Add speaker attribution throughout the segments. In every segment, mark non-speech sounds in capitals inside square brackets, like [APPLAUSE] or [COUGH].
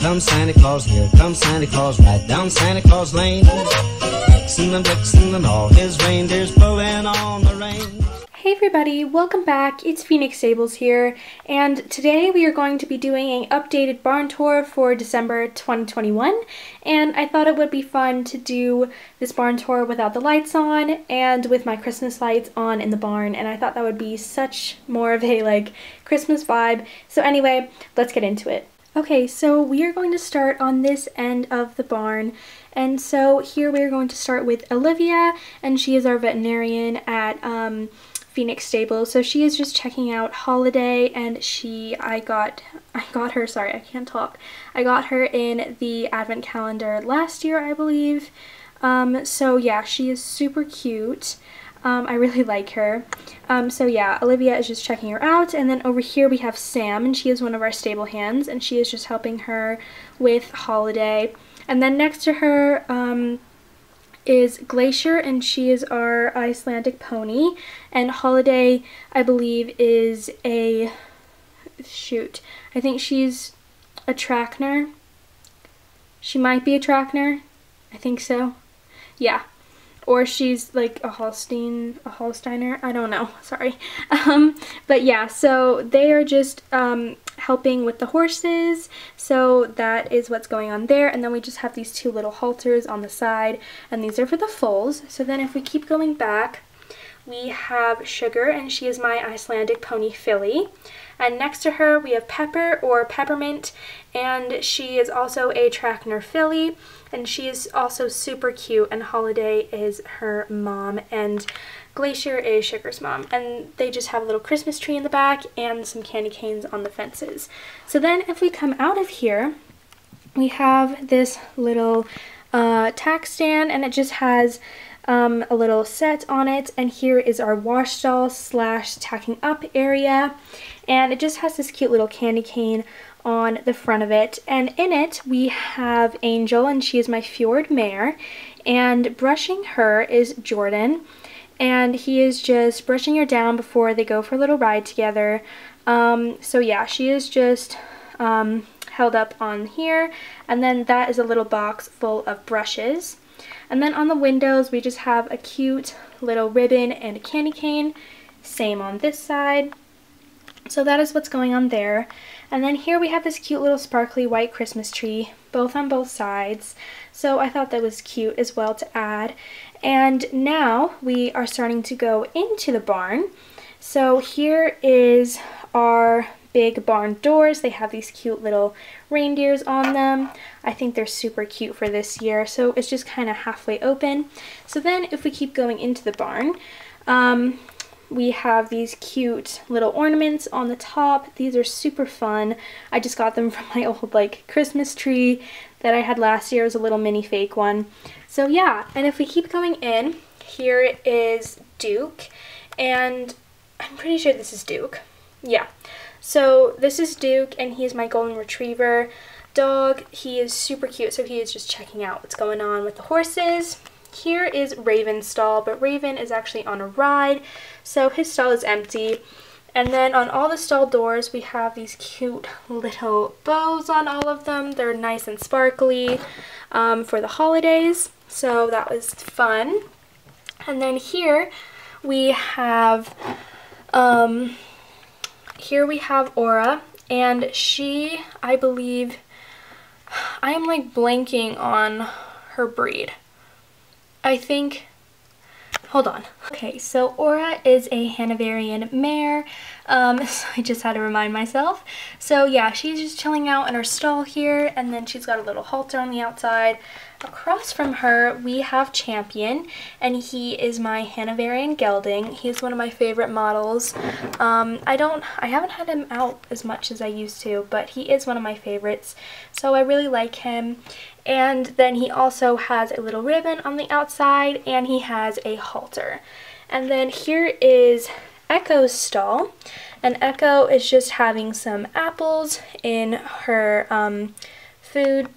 Speaker 1: comes Santa Claus, here comes Santa Claus, right down Santa Claus Lane. And and all his reindeers pulling on the reins.
Speaker 2: Hey everybody, welcome back. It's Phoenix Stables here, and today we are going to be doing an updated barn tour for December 2021, and I thought it would be fun to do this barn tour without the lights on and with my Christmas lights on in the barn, and I thought that would be such more of a like Christmas vibe. So anyway, let's get into it. Okay, so we are going to start on this end of the barn, and so here we are going to start with Olivia, and she is our veterinarian at um, Phoenix Stable. So she is just checking out Holiday and she I got I got her, sorry, I can't talk. I got her in the advent calendar last year, I believe. Um, so yeah, she is super cute. Um, I really [LAUGHS] like her. Um, so yeah, Olivia is just checking her out. And then over here we have Sam, and she is one of our stable hands, and she is just helping her with Holiday. And then next to her, um, is Glacier and she is our Icelandic pony and Holiday I believe is a shoot I think she's a Trakehner. she might be a Trakehner. I think so yeah or she's like a Holstein, a Holsteiner, I don't know, [LAUGHS] sorry. Um, but yeah, so they are just um, helping with the horses, so that is what's going on there, and then we just have these two little halters on the side, and these are for the foals. So then if we keep going back, we have Sugar, and she is my Icelandic pony filly. And next to her, we have Pepper or Peppermint, and she is also a Trakehner filly, and she is also super cute, and Holiday is her mom, and Glacier is Sugar's mom, and they just have a little Christmas tree in the back and some candy canes on the fences. So then if we come out of here, we have this little uh, tack stand, and it just has um, a little set on it. And here is our wash stall slash tacking up area. And it just has this cute little candy cane on the front of it and in it we have Angel and she is my Fjord mare and brushing her is Jordan and he is just brushing her down before they go for a little ride together um, so yeah she is just um, held up on here and then that is a little box full of brushes and then on the windows, we just have a cute little ribbon and a candy cane. Same on this side. So that is what's going on there. And then here we have this cute little sparkly white Christmas tree, both on both sides. So I thought that was cute as well to add. And now we are starting to go into the barn. So here is our big barn doors. They have these cute little reindeers on them. I think they're super cute for this year. So it's just kind of halfway open. So then if we keep going into the barn, um, we have these cute little ornaments on the top. These are super fun. I just got them [LAUGHS] from my old like Christmas tree that I had last year. It was a little mini fake one. So yeah, and if we keep going in, here is Duke. And I'm pretty sure this is Duke. Yeah. So this is Duke and he is my golden retriever dog. He is super cute, so he is just checking out what's going on with the horses. Here is Raven's stall, but Raven is actually on a ride, so his stall is empty. And then on all the stall doors, we have these cute little bows on all of them. They're nice and sparkly um, for the holidays, so that was fun. And then here we have um, here we have Aura, and she, I believe, I am like blanking on her breed. I think, hold on. Okay, so Aura is a Hanoverian mare. Um, [LAUGHS] so I just had to remind myself. So yeah, she's just chilling out in her stall here, and then she's got a little halter on the outside. Across from her, we have Champion, and he is my Hanoverian gelding. He's one of my favorite models. Um, I don't, I haven't had him out as much as I used to, but he is one of my favorites, so I really like him. And then he also has a little ribbon on the outside, and he has a halter. And then here is Echo's stall, and Echo is just having some apples in her um, food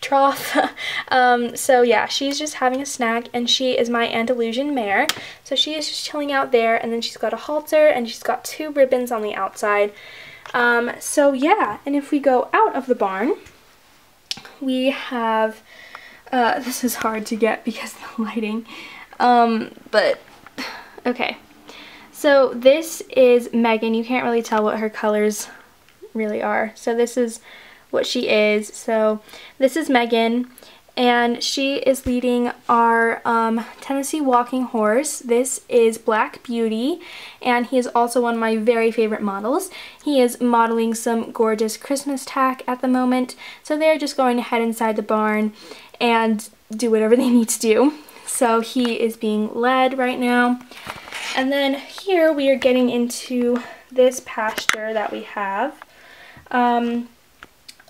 Speaker 2: trough. [LAUGHS] um, so yeah, she's just having a snack and she is my Andalusian mare. So she is just chilling out there and then she's got a halter and she's got two ribbons on the outside. Um, so yeah, and if we go out of the barn, we have, uh, [LAUGHS] this is hard to get because the lighting, um, but okay. So this is Megan. You can't really tell what her colors really are. So this is what she is. So this is Megan and she is leading our um, Tennessee walking horse. This is Black Beauty, and he is also one of my very favorite models. He is modeling some gorgeous Christmas tack at the moment, so they're just going to head inside the barn and do whatever [LAUGHS] they need to do. So he is being led right now. And then here we are getting into this pasture that we have. Um,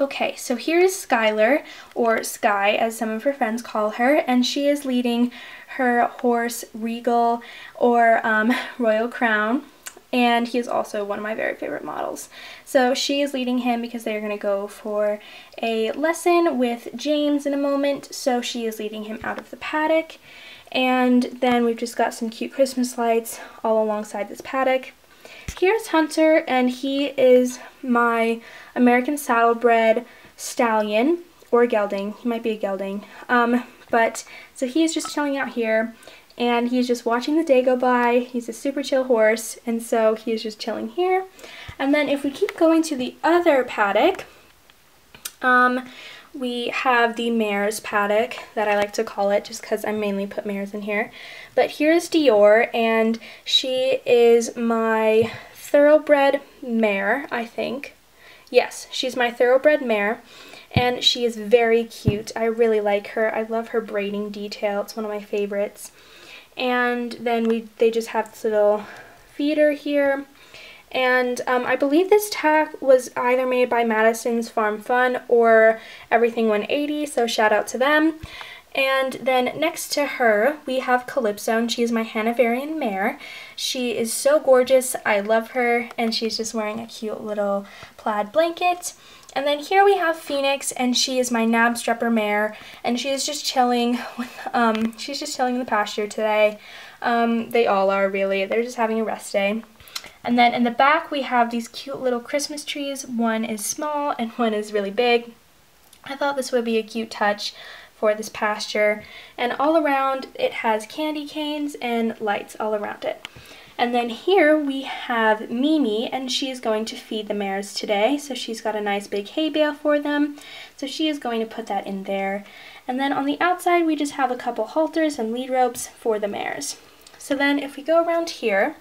Speaker 2: Okay, so here's Skylar, or Sky as some of her friends call her, and she is leading her horse Regal or um, Royal Crown, and he is also one of my very favorite models. So she is leading him because they're going to go for a lesson with James in a moment, so she is leading him out of the paddock. And then we've just got some cute Christmas lights all alongside this paddock. Here's Hunter, and he is my American Saddlebred Stallion, or Gelding. He might be a Gelding. Um, but, so he is just chilling out here, and he's just watching the day go by. He's a super chill horse, and so he's just chilling here. And then if we keep going to the other paddock, um, we have the mare's paddock that I like to call it just because I mainly put mares in here. But here's Dior and she is my thoroughbred mare, I think. Yes, she's my thoroughbred mare and she is very cute. I really like her. I love her braiding detail. It's one of my favorites. And then we they just have this little feeder here and um, I believe this tack was either made by Madison's Farm Fun or Everything 180, so shout out to them. And then next to her, we have Calypso, and she's my Hanoverian mare. She is so gorgeous. I love her, and she's just wearing a cute little plaid blanket. And then here we have Phoenix, and she is my Knabstrupper mare, and she is just chilling. [LAUGHS] With, um, she's just chilling in the pasture today. Um, they all are, really. They're just having a rest day. And then in the back we have these cute little Christmas trees. One is small and one is really big. I thought this would be a cute touch for this pasture. And all around it has candy canes and lights all around it. And then here we have Mimi, and she is going to feed the mares today. So she's got a nice big hay bale for them. So she is going to put that in there. And then on the outside, we just have a couple halters and lead ropes for the mares. So then if we go around here,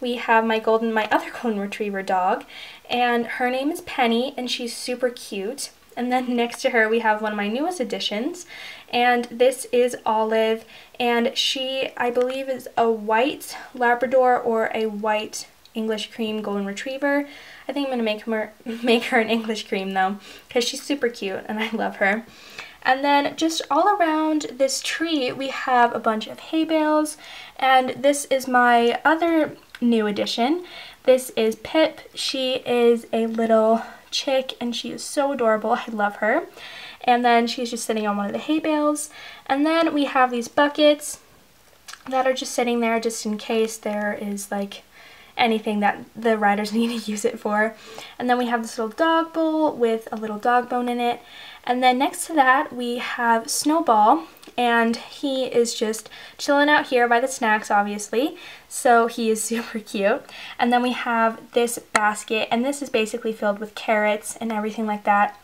Speaker 2: we have my golden, my other golden retriever dog, and her name is Penny, and she's super cute. And then [LAUGHS] next to her, we have one of my newest additions, and this is Olive, and she, I believe, is a white Labrador or a white English cream golden retriever. I think I'm to make her, [LAUGHS] make her an English cream, though, because she's super cute, and I love her. And then just all around this tree, we have a bunch of hay bales, and this is my other new addition. This is Pip. She is a little chick and she is so adorable. I love her. And then she's just sitting on one of the hay bales. And then we have these buckets that are just sitting there just in case there is like anything that the riders [LAUGHS] need to use it for. And then we have this little dog bowl with a little dog bone in it. And then next to that we have Snowball and he is just chilling out here by the snacks obviously. So he is [LAUGHS] super cute. And then we have this basket and this is basically filled with carrots and everything like that.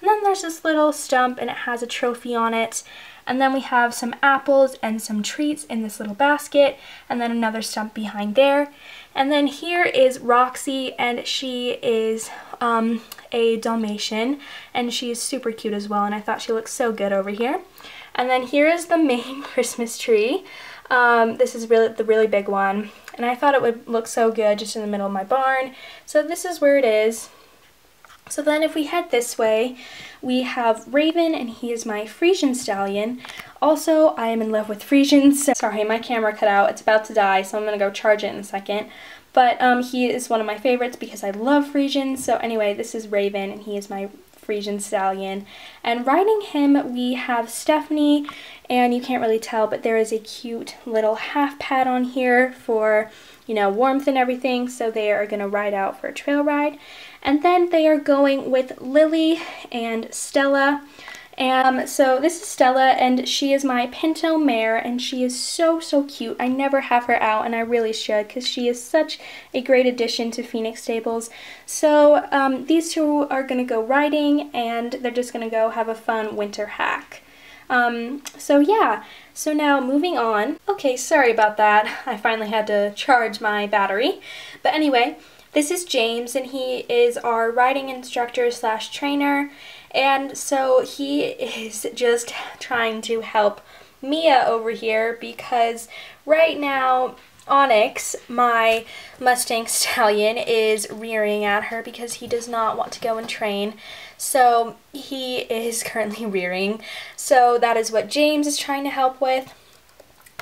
Speaker 2: And then there's this little stump and it has a trophy on it. And then we have some apples and some treats in this little basket and then another stump behind there and then here is Roxy and she is um, a Dalmatian and she is super cute as well and I thought she looked so good over here. And then here is the [LAUGHS] main Christmas tree. Um, this is really the really big one and I thought it would look so good just in the middle of my barn. So this is where it is. So then if we head this way, we have Raven, and he is my Friesian stallion. Also, I am in love with Friesians. Sorry, my camera cut out. It's about to die, so I'm going to go charge it in a second. But um, he is one of my favorites because I love Friesians. So anyway, this is Raven, and he is my Friesian stallion. And riding him, we have Stephanie, and you can't really tell, but there is a cute little half pad on here for, you know, warmth and everything. So they are going to ride out for a trail ride. And then they are going with Lily and Stella. Um, so this is Stella and she is my Pinto mare and she is so, so cute. I never have her out and I really should because she is such a great addition to Phoenix Stables. So um, these two are going to go riding and they're just going to go have a fun winter hack. Um, so yeah, so now moving on. Okay, sorry about that. I finally had to charge my battery. But anyway, this is James and he is our riding instructor slash trainer and so he [LAUGHS] is just trying to help Mia over here because right now Onyx, my Mustang Stallion, is rearing at her because he does not want to go and train. So he is [LAUGHS] currently rearing. So that is what James is trying to help with.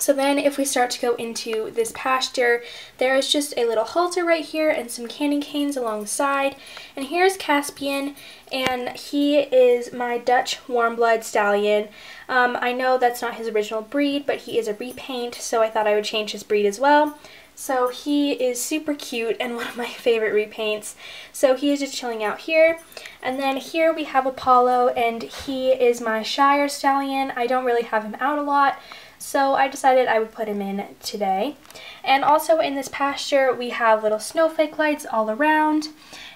Speaker 2: So then if we start to go into this pasture, there is just a little halter right here and some candy canes alongside. And here's Caspian, and he is my Dutch warm blood stallion. Um, I know that's not his original breed, but he is a repaint, so I thought I would change his breed as well. So he is super cute and [LAUGHS] one of my favorite repaints. So he is just chilling out here. And then here we have Apollo and he is my Shire Stallion. I don't really have him out a lot, so I decided I would put him in today. And also in this pasture, we have little snowflake lights all around.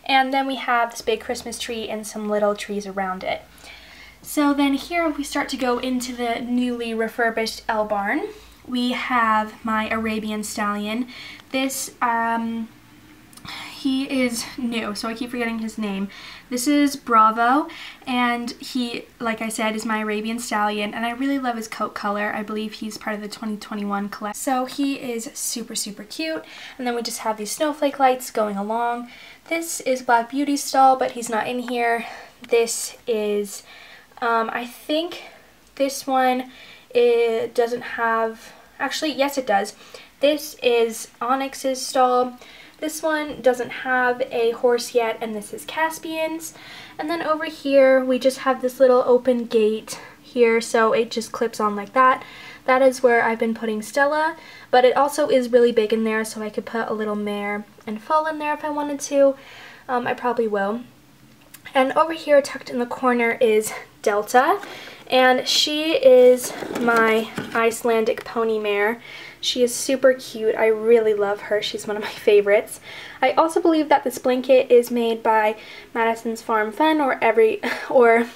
Speaker 2: And then we have this big Christmas tree and some little trees around it. So then here we start to go into the newly refurbished L barn. We have my Arabian Stallion. This um, he is new, so I keep forgetting his name. This is Bravo, and he, like I said, is my Arabian Stallion, and I really love his coat color. I believe he's part of the 2021 collection. So he is super, super cute. And then we just have these snowflake lights going along. This is Black Beauty's stall, but he's not in here. This is, um, I think this one, it doesn't have, actually, yes it does. This is Onyx's stall. This one doesn't have a horse yet, and this is Caspian's. And then over here, we just have this little open gate here, so it just clips on like that. That is where I've been putting Stella, but it also is really big in there, so I could put a little mare and foal in there if I wanted to. Um, I probably will. And over here, tucked in the corner, is Delta, and she is my Icelandic pony mare. She is super cute. I really love her. She's one of my [LAUGHS] favorites. I also believe that this blanket is made by Madison's Farm Fun or every [LAUGHS] or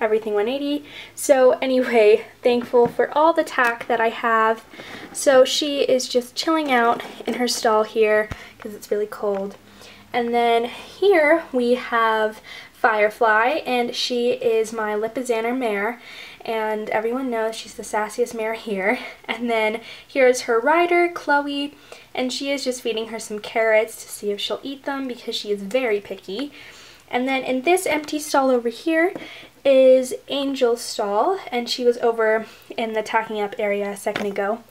Speaker 2: Everything 180. So anyway, thankful for all the tack that I have. So she is just chilling out in her stall here because it's really cold. And then here we have Firefly, and she is my Lipizzaner mare, and everyone knows she's the sassiest mare here. [LAUGHS] And then here's her rider, Chloe, and she is just feeding her some carrots to see if she'll eat them because she is very picky. And then in this empty stall over here is Angel's stall, and she was over in the tacking up area a second ago.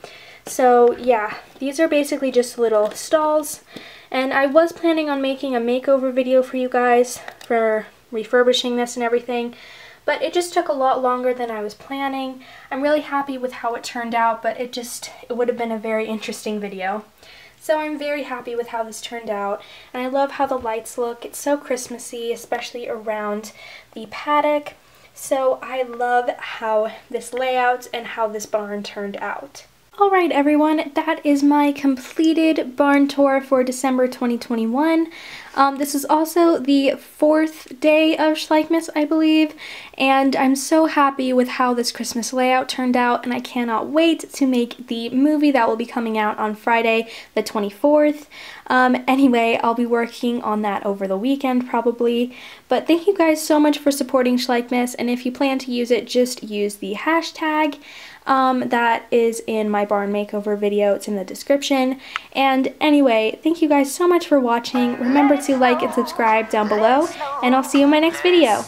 Speaker 2: So yeah, these are basically just little stalls. And I was planning on making a makeover video for you guys for refurbishing this and everything. But it just took a lot longer than I was planning. I'm really happy with how it turned out, but it just, it would have been a very interesting video. So I'm very happy with how this turned out, and I love how the lights look. It's so Christmassy, especially around the paddock. So I love how this layout and how this barn turned out. Alright everyone, that is my completed barn tour for December 2021. Um, this is also the fourth day of Schleichmas, I believe, and I'm so happy with how this Christmas layout turned out, and I cannot wait to make the movie that will be coming out on Friday the 24th. Um, anyway, I'll be working on that over the weekend probably, but thank you guys so much for supporting Schleichmas, and if you plan to use it, just use the hashtag um, that is in my barn makeover video. It's in the description. And anyway, thank you guys so much for watching. Remember to like and subscribe down below, and I'll see you in my next video.